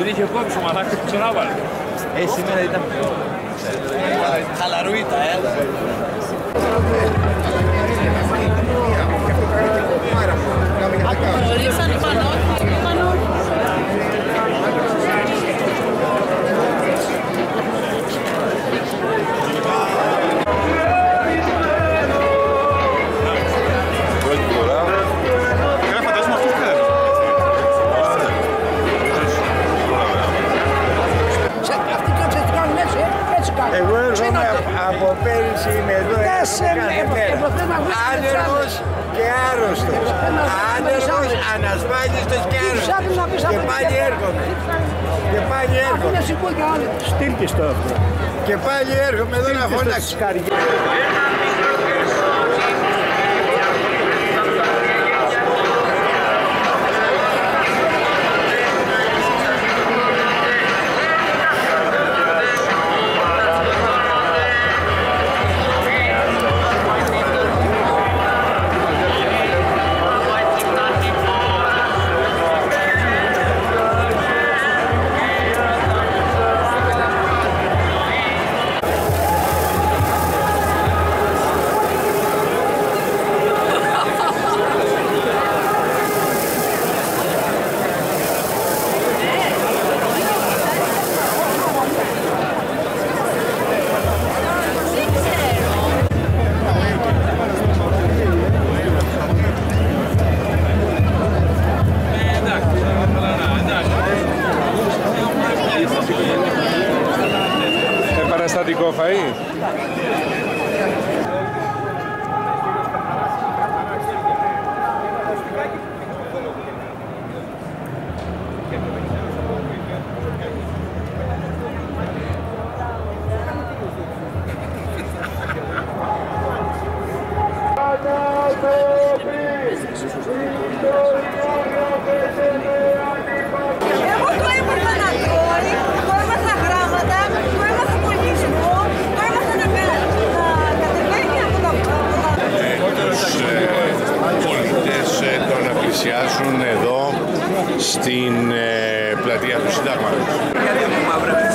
Δεν είχε κόψει ο που ξανάβαλε. Ε, σήμερα ήταν πιο... Εγώ έρχομαι Ξένατε. από- από πέρυσι είμαι εδώ Τέσσερα, έρχομαι κάθε εγώ- μέρα. εγώ θέλω να βρίσκω Άνεργος και άρρωστος. θέλω να βρίσκω Άνεργος, τις ανασφάλιστος και Τους άντρες να πεις άρρωστος. Και από πάλι εκεί. έρχομαι. Και πάλι Αφού έρχομαι. είναι σηκώ και άλλοι. Στείλτης το αυτό. Και πάλι έρχομαι εδώ να φωνάξω. Carlos ahí. Στην ε, πλατεία του Συντάγματος.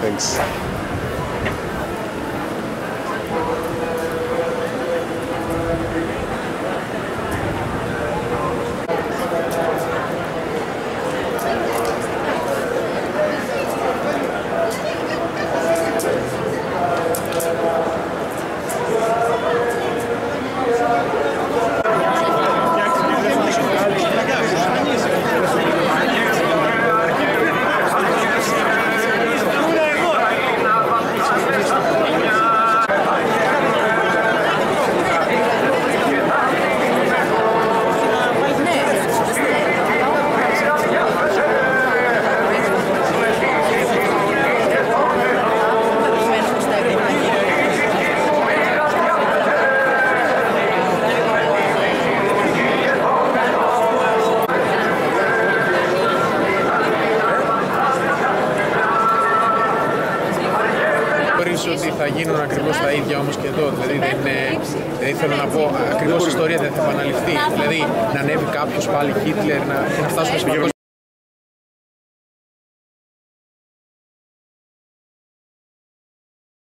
Thanks. Θεωρείς ότι θα γίνουν ακριβώς τα ίδια όμως και εδώ. Δηλαδή, δεν είναι, δηλαδή θέλω να πω, ακριβώς η ιστορία δεν θα επαναληφθεί. Δηλαδή, να ανέβει κάποιος πάλι Χίτλερ να, και να φτάσουμε σε